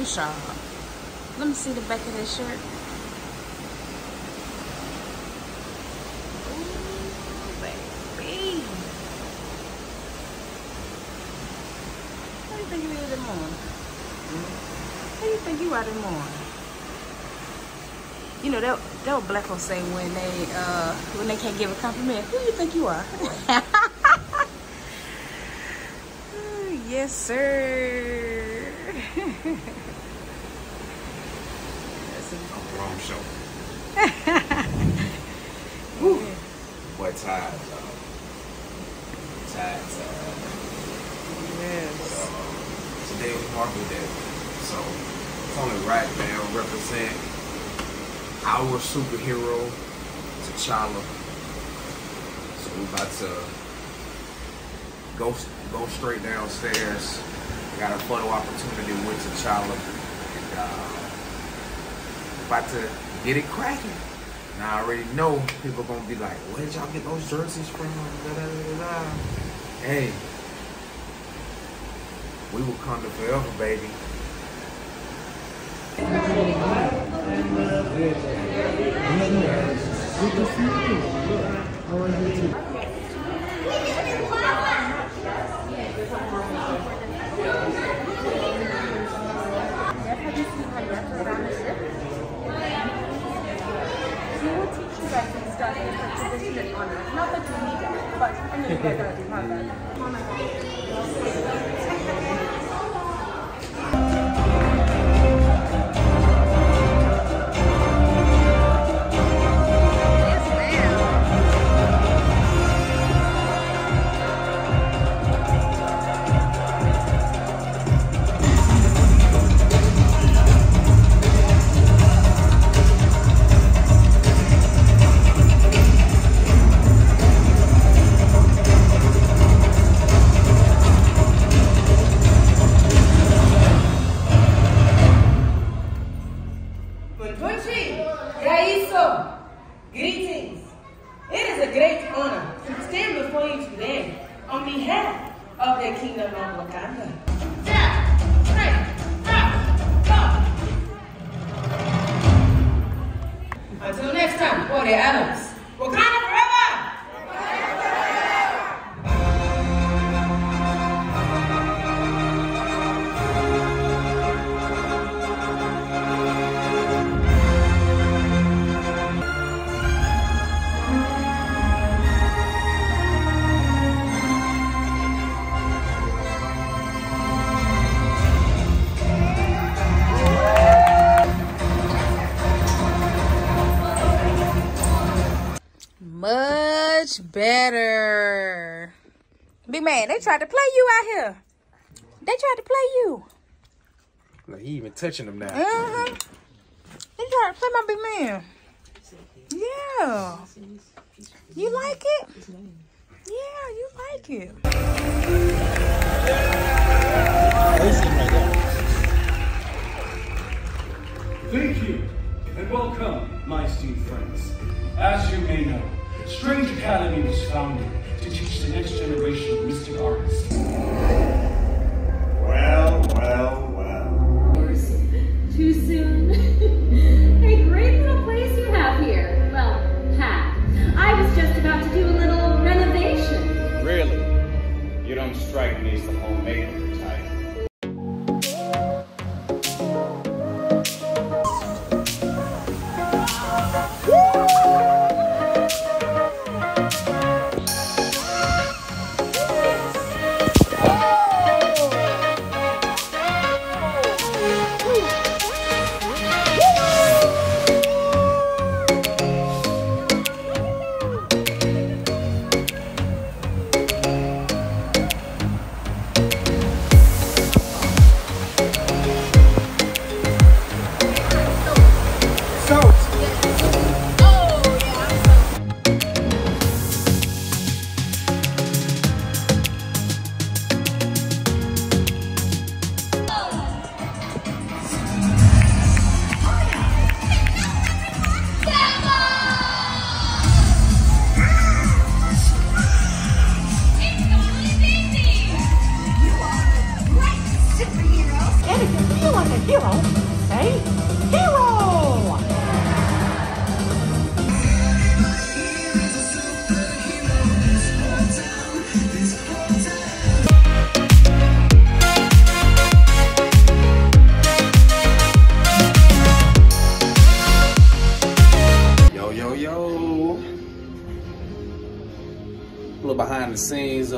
Let me see the back of that shirt. Do you think you the morning? How do you think you are the? You know that that what black folks say when they uh when they can't give a compliment. Who do you think you are? yes, sir. That's a wrong show. Tired, y'all. Tired, yes. Uh, today was Marvel Day. So it's only right, man, represent our superhero, T'Challa. So we're about to go go straight downstairs. Got a photo opportunity with T'Challa. And uh, about to get it cracking. Now I already know people gonna be like, where did y'all get those jerseys from? Da, da, da. Hey, we will come to forever, baby. We behalf of the Kingdom of Wakanda. Until next time, for the Adams. Wakanda Much better. Big man, they tried to play you out here. They tried to play you. He even touching them now. Mm-hmm. They tried to play my big man. Yeah. You like it? Yeah, you like it.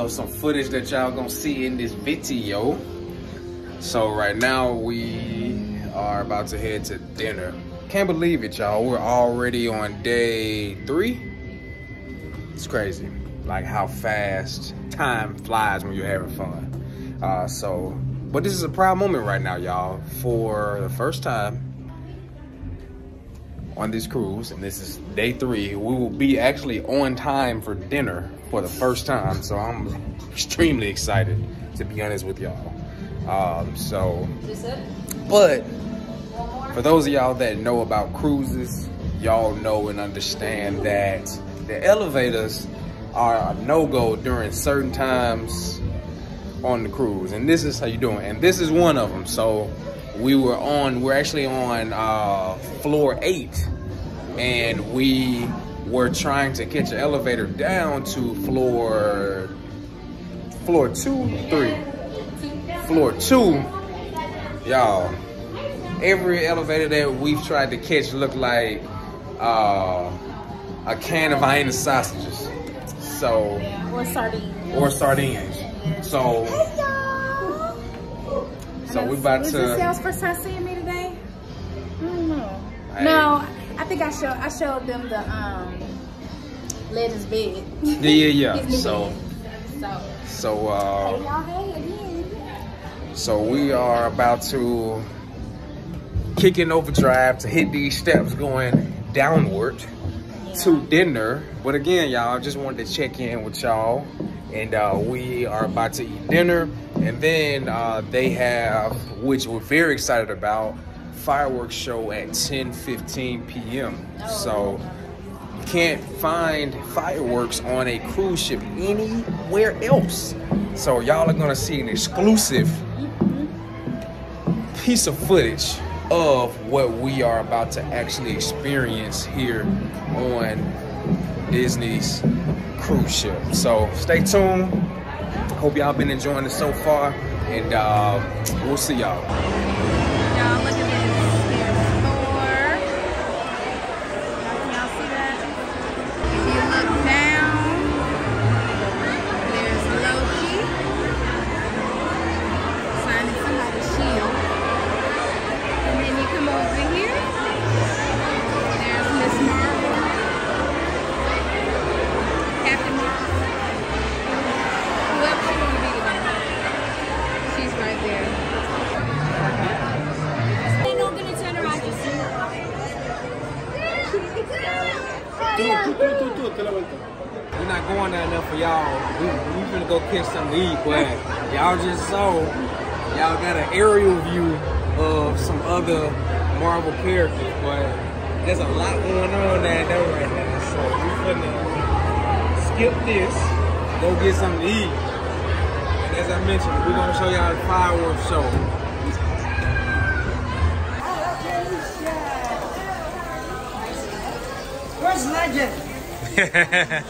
Of some footage that y'all gonna see in this video. So right now we are about to head to dinner. Can't believe it, y'all. We're already on day three. It's crazy, like how fast time flies when you're having fun. Uh, so, but this is a proud moment right now, y'all. For the first time on this cruise, and this is day three, we will be actually on time for dinner for the first time. So I'm extremely excited, to be honest with y'all. Um, so, but for those of y'all that know about cruises, y'all know and understand that the elevators are a no-go during certain times on the cruise. And this is how you doing. And this is one of them. So we were on, we're actually on uh, floor eight. And we were trying to catch an elevator down to floor, floor two, three. Floor two, y'all every elevator that we've tried to catch looked like uh, a can of Vienna sausages. So Or sardines. or sardines. So so we about Was this to y'all's first time seeing me today? I don't know. No, I think I showed I showed them the um Legends bed. yeah yeah yeah. So so so uh hey so we are about to kick in overdrive to hit these steps going downward to dinner. But again, y'all, I just wanted to check in with y'all. And uh, we are about to eat dinner. And then uh, they have, which we're very excited about, fireworks show at 10:15 p.m. So you can't find fireworks on a cruise ship anywhere else. So y'all are gonna see an exclusive piece of footage of what we are about to actually experience here on Disney's cruise ship. So stay tuned. Hope y'all been enjoying it so far, and uh, we'll see y'all. Y'all skip this, go get something to eat. And as I mentioned, we're gonna show y'all the fireworks show. Where's Legend?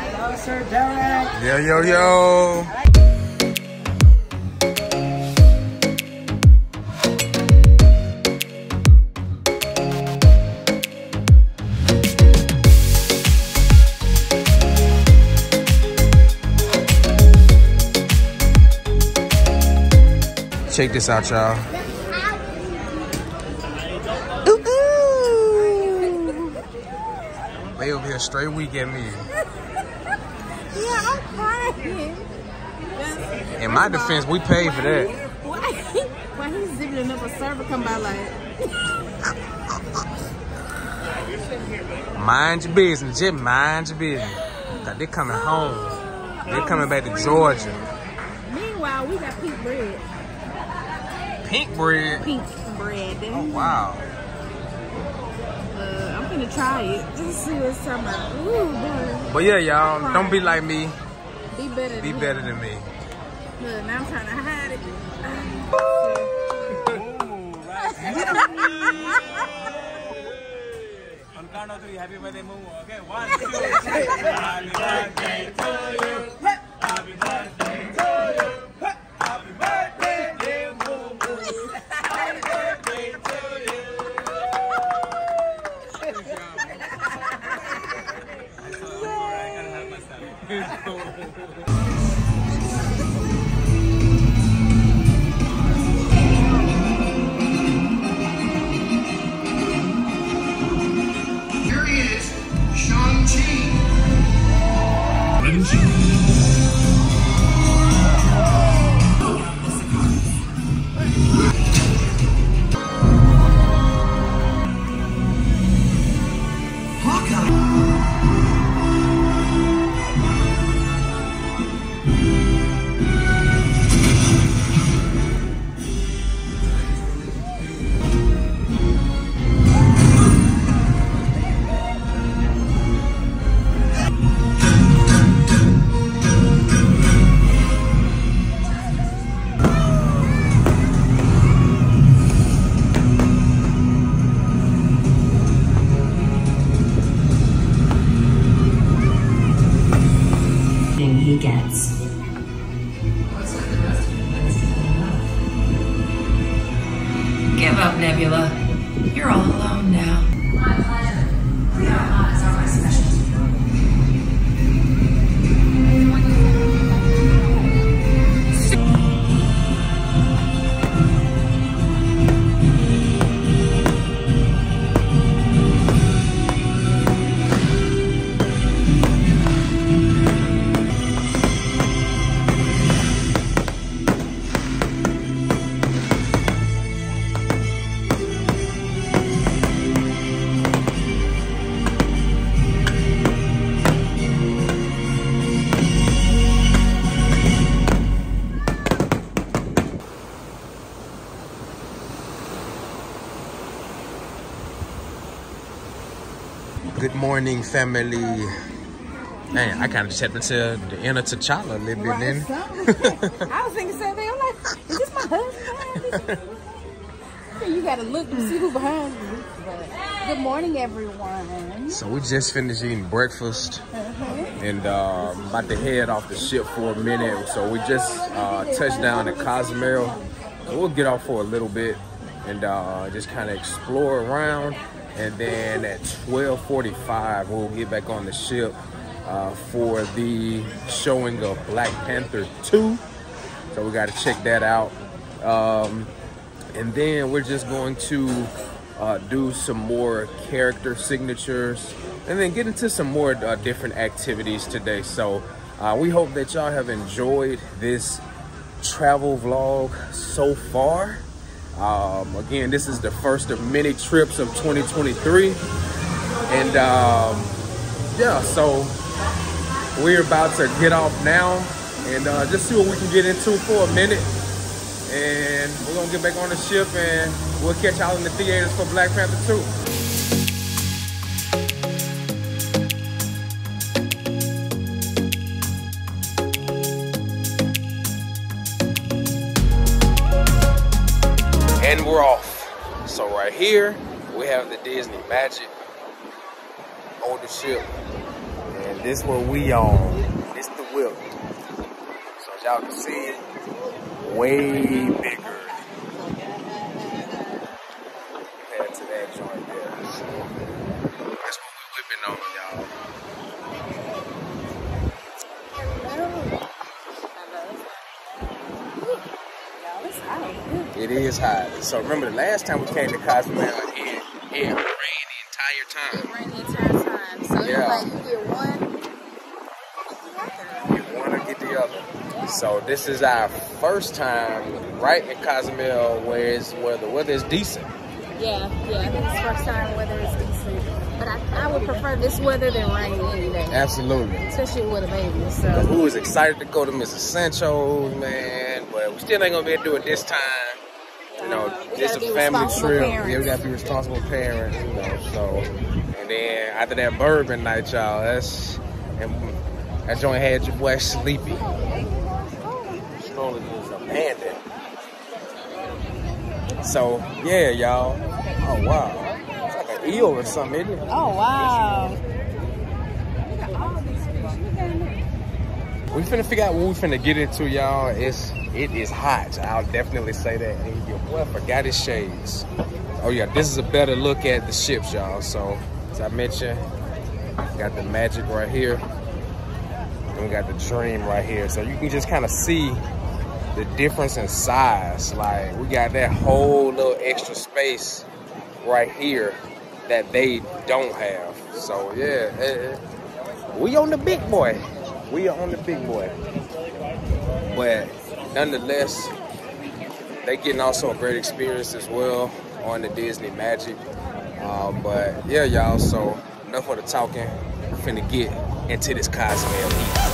Hello, Sir Derek. Yo yo yo. Check this out, y'all. They over here straight week at me. Yeah, I'm crying. In my defense, we paid for that. Why, why he's zipping up a server come by like, Mind your business, just mind your business. Cause they coming home. They're coming back to Georgia. meanwhile, we got pink bread. Pink bread. Pink bread. Oh wow. Uh, I'm gonna try it. Let's see what's talking about. Ooh, boy. But yeah, y'all, don't be like me. Be better Be than better than me. Look, now I'm trying to hide it. On count of three, happy birthday, Momo. Okay, one, two, three. Happy birthday to you. Happy birthday そうそうそうそう。Family. Man, I kind of stepped into the inner T'Challa a little bit then. I was thinking the same thing. I'm like, is this my husband? you gotta look to see who behind you. But good morning, everyone. So we just finished eating breakfast and uh, about to head off the ship for a minute. So we just uh, touched down at Cozumel. We'll get off for a little bit and uh, just kind of explore around. And then at 12:45, we'll get back on the ship uh, for the showing of Black Panther 2. So we got to check that out. Um, and then we're just going to uh, do some more character signatures and then get into some more uh, different activities today. So uh, we hope that y'all have enjoyed this travel vlog so far. Um, again, this is the first of many trips of 2023. And um, yeah, so we're about to get off now and uh, just see what we can get into for a minute. And we're gonna get back on the ship and we'll catch y'all in the theaters for Black Panther 2. We're off. So right here, we have the Disney Magic on the ship. And this what we on. It's the whip. So as y'all can see, way bigger compared to that joint there. So that's what we're whipping on, y'all. It is hot. So remember the last time we came to Cozumel, it, it rained the entire time. Rain the entire time. So Yeah. it's like you get one. Get one or get the other. So this is our first time right in Cozumel where it's where the weather is decent. Yeah, yeah. I think it's first time weather is decent. But I, I would prefer this weather than rain any day. Absolutely. Especially with a baby. So Who is excited to go to Mrs. Sancho's, man, but we still ain't gonna be able to do it this time. You know, gotta a family trip. parents. Yeah, we gotta be responsible parents, you know. So, and then after that bourbon night, y'all, that's and that joint had your boy sleepy. Stroller is abandoned. So yeah, y'all. Oh wow, it's like an eel or something, isn't it? Oh wow. We finna figure out what we finna get into, y'all. It's it is hot. I'll definitely say that. And your boy forgot his shades. Oh yeah, this is a better look at the ships, y'all. So as I mentioned, got the magic right here. And we got the dream right here. So you can just kind of see the difference in size. Like we got that whole little extra space right here that they don't have. So yeah, eh, eh. we on the big boy. We are on the big boy. But nonetheless, they getting also a great experience as well on the Disney Magic. Um, but yeah, y'all. So enough of the talking. We finna get into this Cozumel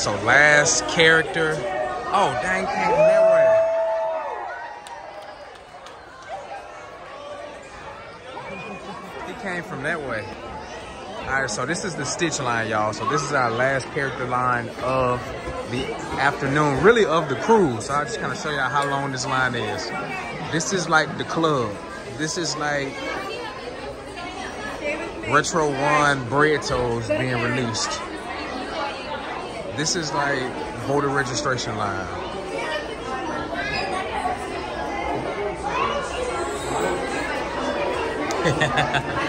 So last character. Oh, dang, way. He came from that way. All right, so this is the Stitch line, y'all. So this is our last character line of the afternoon, really of the cruise. So I'll just kind of show y'all how long this line is. This is like the club. This is like Retro One Bred Toes being released. This is like voter registration line.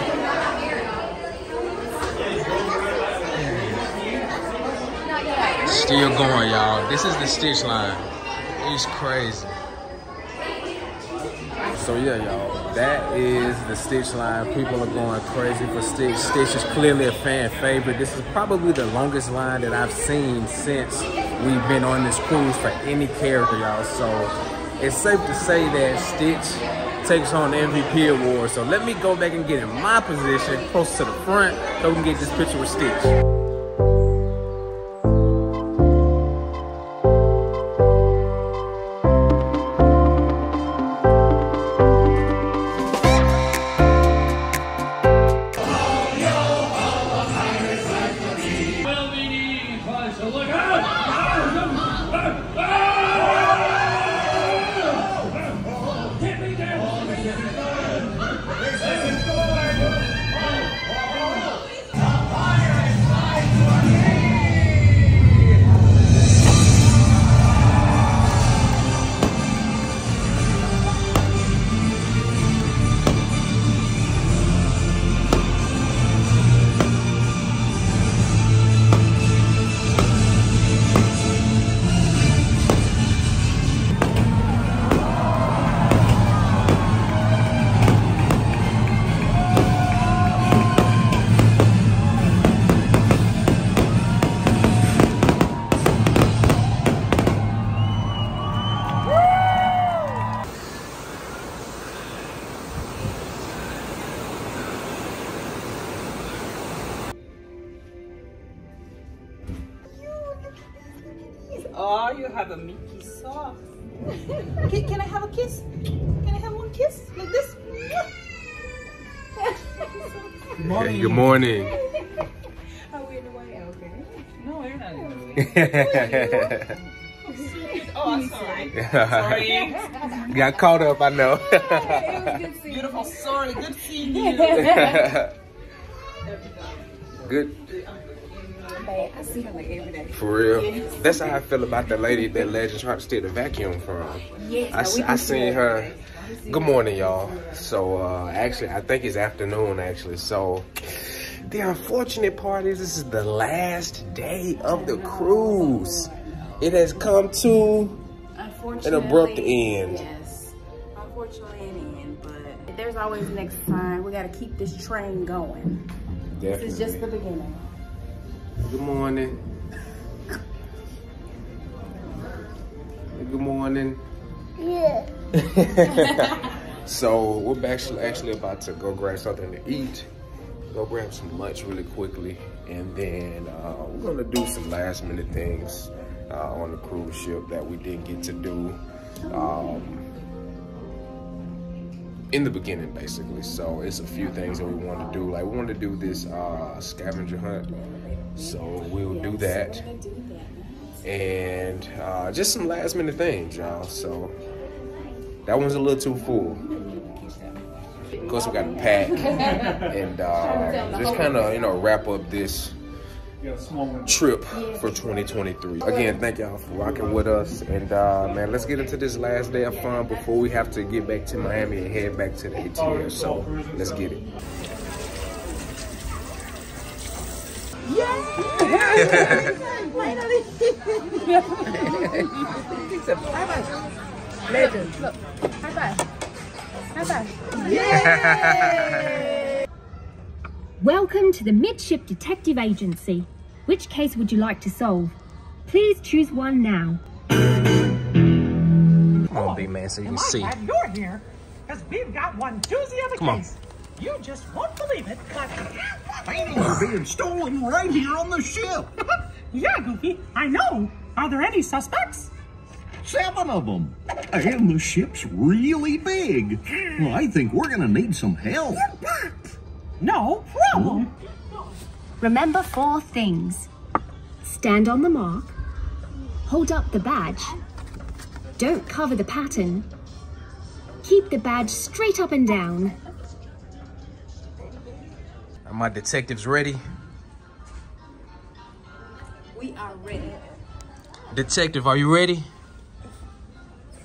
Still going, y'all. This is the Stitch line. It's crazy. So yeah, y'all, that is the Stitch line. People are going crazy for Stitch. Stitch is clearly a fan favorite. This is probably the longest line that I've seen since we've been on this cruise for any character, y'all. So it's safe to say that Stitch takes home the MVP award. So let me go back and get in my position, close to the front, so we can get this picture with Stitch. Morning. Are we in the way? Okay. No, we're not in the way. Oh, I'm sorry. Sorry. Got caught up, I know. Beautiful. Sorry. Good seeing you. Good. I see her like every day. For real. That's how I feel about the lady that Legend tried to steal the vacuum from. Yes, I, s- I seen her. Good morning, y'all. So, uh, actually, I think it's afternoon, actually. So, the unfortunate part is this is the last day of the cruise. It has come to an abrupt end. Yes. Unfortunately, an end, but there's always next time. We got to keep this train going. Definitely. This is just the beginning. Good morning. Good morning. Yeah. so we're actually actually about to go grab something to eat. Go grab some lunch really quickly, and then uh, we're gonna do some last minute things uh, on the cruise ship that we didn't get to do um, in the beginning, basically. So it's a few things that we want to do. Like we want to do this uh, scavenger hunt, so we'll do that and uh, just some last minute things, y'all. So that one's a little too full. Of course, we got to pack and uh, just kind of you know wrap up this trip for 2023. Again, thank y'all for rocking with us, and uh, man, let's get into this last day of fun before we have to get back to Miami and head back to the ATL. So let's get it. Legend. Look. High five. High five. Welcome to the Midship Detective Agency. Which case would you like to solve? Please choose one now. Come on, big man, so you Am can I see. glad you're here? Because we've got one doozy of a Come on. Case. You just won't believe it, but paintings are being stolen right here on the ship. Yeah, Goofy, I know. Are there any suspects? Seven of them. And the ship's really big. Well, I think we're gonna need some help. No problem. Remember four things. Stand on the mark. Hold up the badge. Don't cover the pattern. Keep the badge straight up and down. Are my detectives ready? We are ready. Detective, are you ready?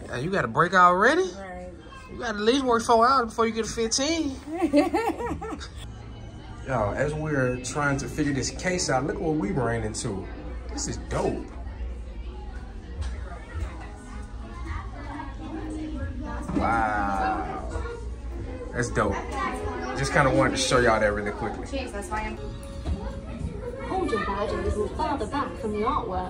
Uh, you got a break already? Right. You got at least work four hours before you get to 15. Y'all, as we're trying to figure this case out, look what we ran into. This is dope. Wow. That's dope. Just kind of wanted to show y'all that really quickly. Cheers, that's fine. Hold your badge a little farther back from the artwork.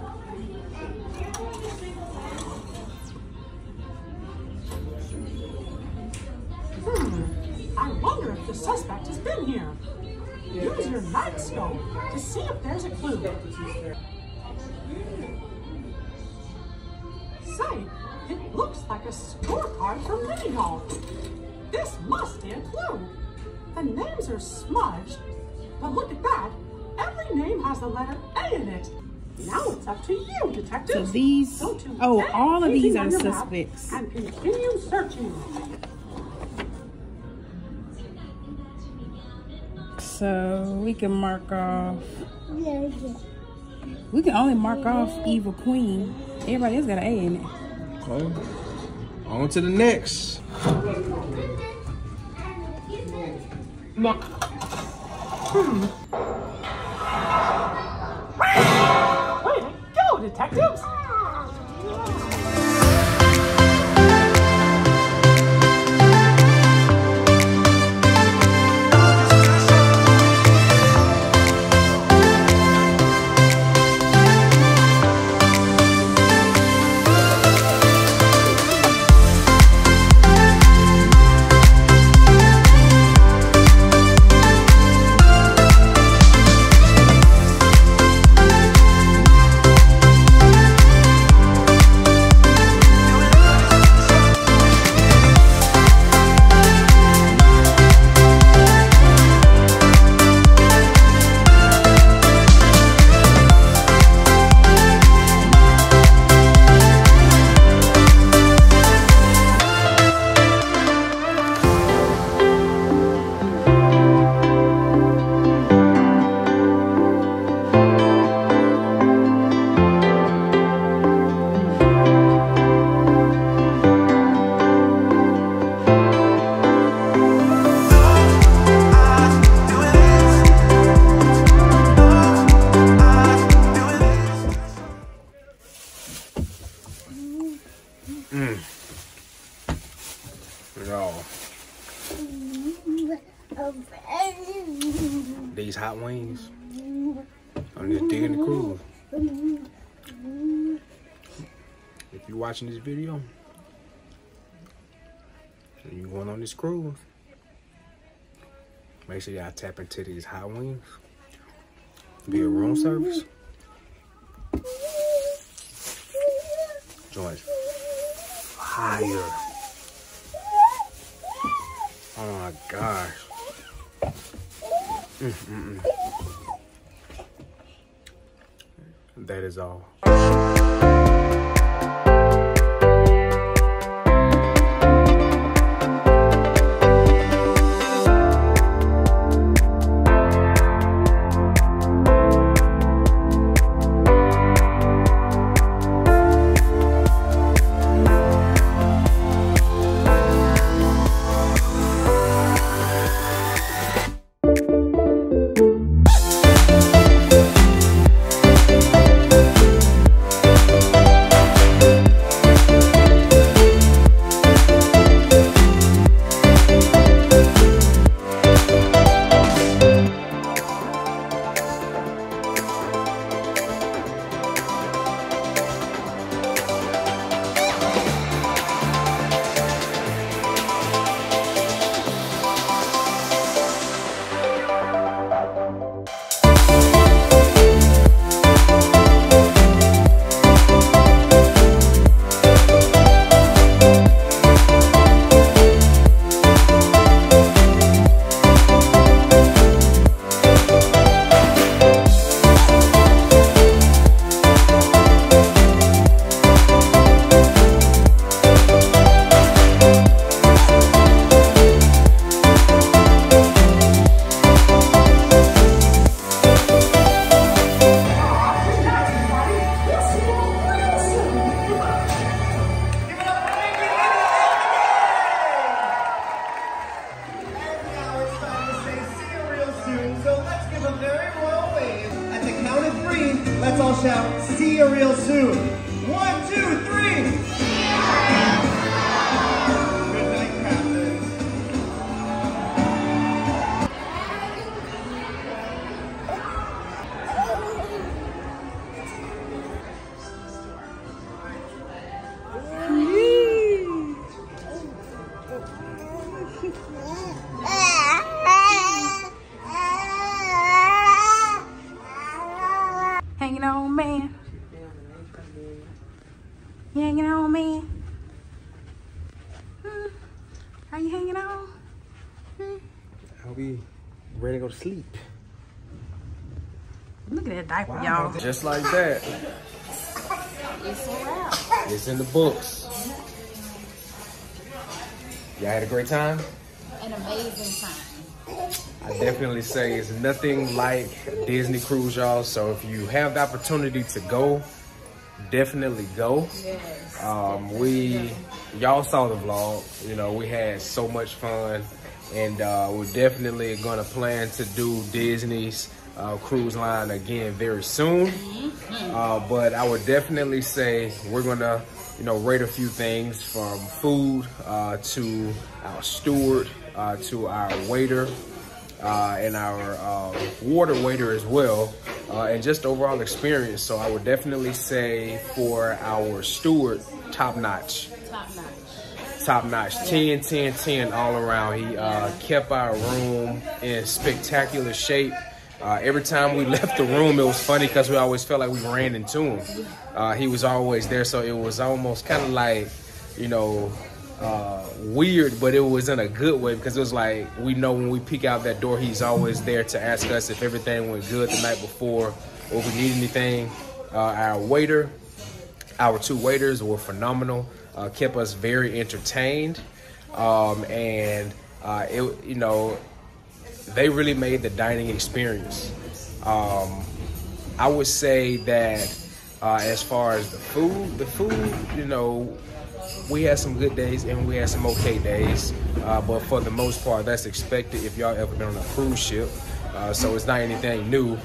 Hmm. I wonder if the suspect has been here. Use your night scope to see if there's a clue. Say, it looks like a scorecard from mini golf. This must be a clue. The names are smudged, but look at that. Every name has the letter A in it. Now it's up to you, detectives. So these- Go to oh, A all of these are your map suspects. And continue searching. So we can mark off. We can only mark off Evil Queen. Everybody else got an A in it. Okay. On to the next. Hmm. Way to go, detectives! Hot wings. I'm just digging the cruise. If you're watching this video and you're going on this cruise, make sure y'all tap into these hot wings. Be a room service. Joint fire. Oh my gosh. Mm, mm, mm. That is all. Ready to go to sleep. Look at that diaper, y'all. Just like that. It's a wrap. It's in the books. Y'all had a great time? An amazing time. I definitely say it's nothing like Disney cruise, y'all. So if you have the opportunity to go, definitely go. Yes. Um, we, y'all saw the vlog. You know, we had so much fun, and uh, we're definitely gonna plan to do Disney's uh, cruise line again very soon. Uh, but I would definitely say we're gonna, you know, rate a few things from food uh, to our steward uh, to our waiter uh, and our uh, water waiter as well, uh, and just overall experience. So I would definitely say for our steward, top notch. Top notch. Top notch, 10, 10, 10 all around. He uh, kept our room in spectacular shape. Uh, every time we left the room, it was funny because we always felt like we ran into him. Uh, he was always there, so it was almost kind of like, you know, uh, weird, but it was in a good way because it was like we know when we peek out that door, he's always there to ask us if everything went good the night before or if we need anything. Uh, our waiter, our two waiters were phenomenal, uh, kept us very entertained, um, and uh, it you know they really made the dining experience. Um, I would say that uh, as far as the food, the food, you know, we had some good days and we had some okay days, uh, but for the most part, that's expected if y'all ever been on a cruise ship. Uh, so it's not anything new.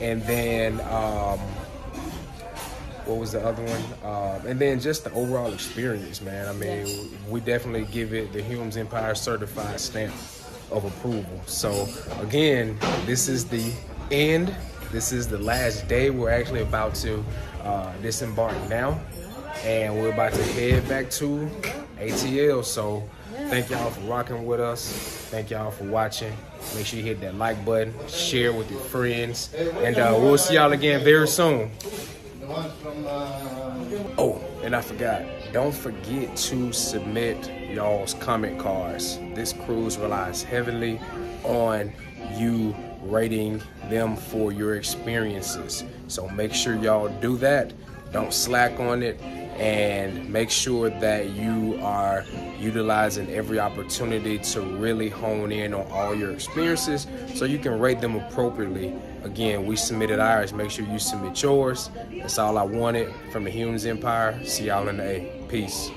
And then, um, what was the other one? Um, and then just the overall experience, man. I mean, we definitely give it the Humes Empire certified stamp of approval. So again, this is the end. This is the last day. We're actually about to uh, disembark now, and we're about to head back to ATL. So thank y'all for rocking with us. Thank y'all for watching. Make sure you hit that like button, share with your friends, and uh, we'll see y'all again very soon. Uh, oh, and I forgot. Don't forget to submit y'all's comment cards. This cruise relies heavily on you rating them for your experiences. So make sure y'all do that. Don't slack on it and make sure that you are utilizing every opportunity to really hone in on all your experiences so you can rate them appropriately. Again, we submitted ours. Make sure you submit yours. That's all I wanted from the Humes Empire. See y'all in the A. Peace.